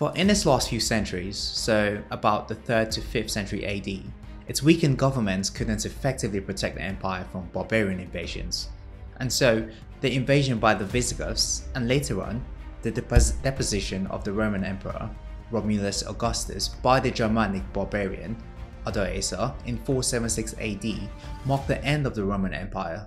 But in its last few centuries, so about the 3rd to 5th century AD, its weakened governments couldn't effectively protect the empire from barbarian invasions. And so, the invasion by the Visigoths, and later on, the depos deposition of the Roman Emperor, Romulus Augustus, by the Germanic barbarian, Odoacer, in 476 AD, marked the end of the Roman Empire